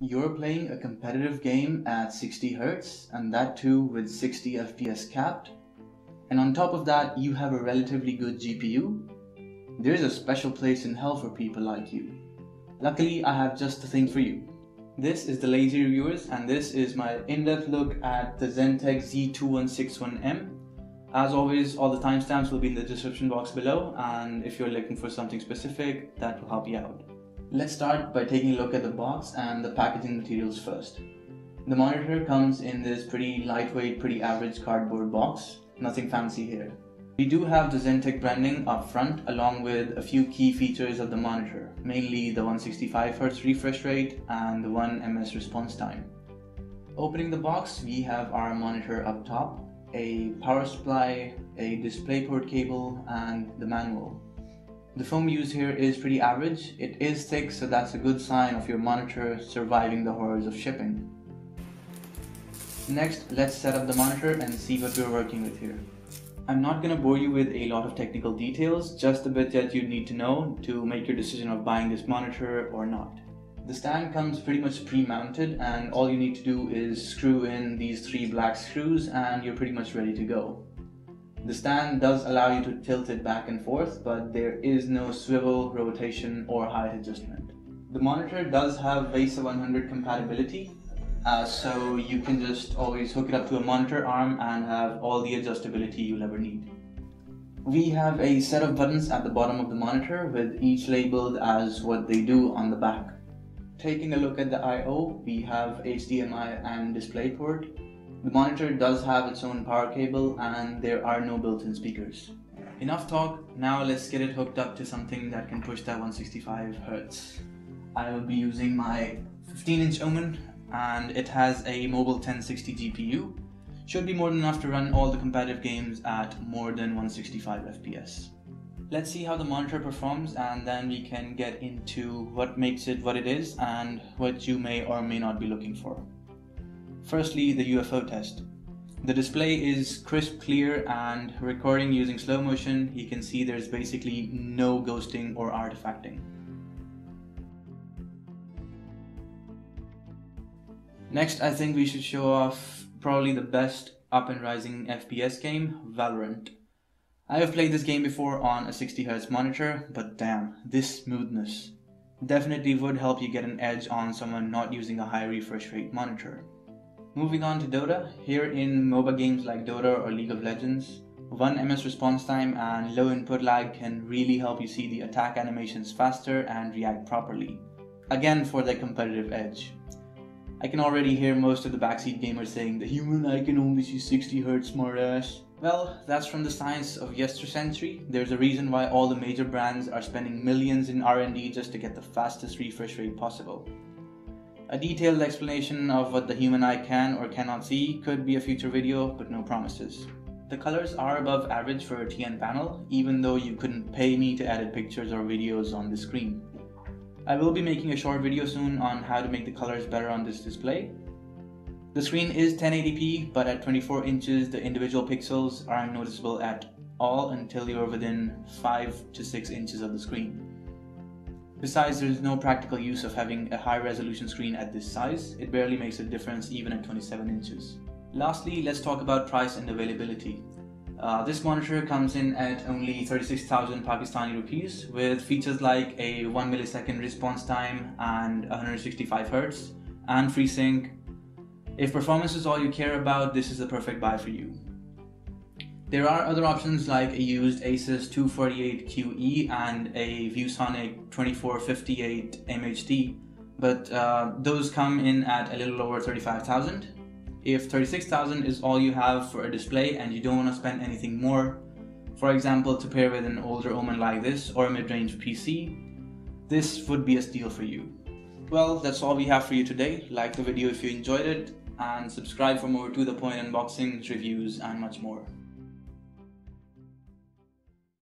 You're playing a competitive game at 60 Hz and that too with 60 FPS capped. And on top of that, you have a relatively good GPU. There's a special place in hell for people like you. Luckily, I have just the thing for you. This is the Lazy Reviewers and this is my in-depth look at the Zyntech Z2161M. As always, all the timestamps will be in the description box below and if you're looking for something specific, that will help you out. Let's start by taking a look at the box and the packaging materials first. The monitor comes in this pretty lightweight, pretty average cardboard box, nothing fancy here. We do have the Zyntech branding up front along with a few key features of the monitor, mainly the 165Hz refresh rate and the 1 ms response time. Opening the box, we have our monitor up top, a power supply, a DisplayPort cable, and the manual. The foam used here is pretty average. It is thick, so that's a good sign of your monitor surviving the horrors of shipping. Next, let's set up the monitor and see what we're working with here. I'm not going to bore you with a lot of technical details, just a bit that you need to know to make your decision of buying this monitor or not. The stand comes pretty much pre-mounted and all you need to do is screw in these three black screws and you're pretty much ready to go. The stand does allow you to tilt it back and forth, but there is no swivel, rotation, or height adjustment. The monitor does have VESA 100 compatibility, uh, so you can just always hook it up to a monitor arm and have all the adjustability you'll ever need. We have a set of buttons at the bottom of the monitor with each labeled as what they do on the back. Taking a look at the I.O., we have HDMI and DisplayPort, the monitor does have its own power cable and there are no built-in speakers. Enough talk, now let's get it hooked up to something that can push that 165 Hz. I will be using my 15 inch Omen and it has a mobile 1060 GPU. Should be more than enough to run all the competitive games at more than 165 FPS. Let's see how the monitor performs and then we can get into what makes it what it is and what you may or may not be looking for. Firstly, the UFO test. The display is crisp clear and recording using slow motion, you can see there's basically no ghosting or artifacting. Next, I think we should show off probably the best up and rising FPS game, Valorant. I have played this game before on a 60Hz monitor, but damn, this smoothness definitely would help you get an edge on someone not using a high refresh rate monitor. Moving on to Dota, here in MOBA games like Dota or League of Legends, 1 ms response time and low input lag can really help you see the attack animations faster and react properly. Again for the competitive edge. I can already hear most of the backseat gamers saying the human eye can only see 60Hz smartass. Well, that's from the science of yestercentury. There's a reason why all the major brands are spending millions in R&D just to get the fastest refresh rate possible. A detailed explanation of what the human eye can or cannot see could be a future video, but no promises. The colors are above average for a TN panel, even though you couldn't pay me to edit pictures or videos on the screen. I will be making a short video soon on how to make the colors better on this display. The screen is 1080p, but at 24 inches the individual pixels aren't noticeable at all until you're within 5 to 6 inches of the screen. Besides, there is no practical use of having a high resolution screen at this size. It barely makes a difference even at 27 inches. Lastly, let's talk about price and availability. Uh, this monitor comes in at only 36,000 Pakistani rupees with features like a 1 millisecond response time and 165 Hz and FreeSync. If performance is all you care about, this is the perfect buy for you. There are other options like a used Asus 248QE and a ViewSonic 2458 MHD, but uh, those come in at a little over 35,000. If 36,000 is all you have for a display and you don't want to spend anything more, for example to pair with an older Omen like this or a mid-range PC, this would be a steal for you. Well, that's all we have for you today. Like the video if you enjoyed it and subscribe for more to the point unboxings, reviews and much more.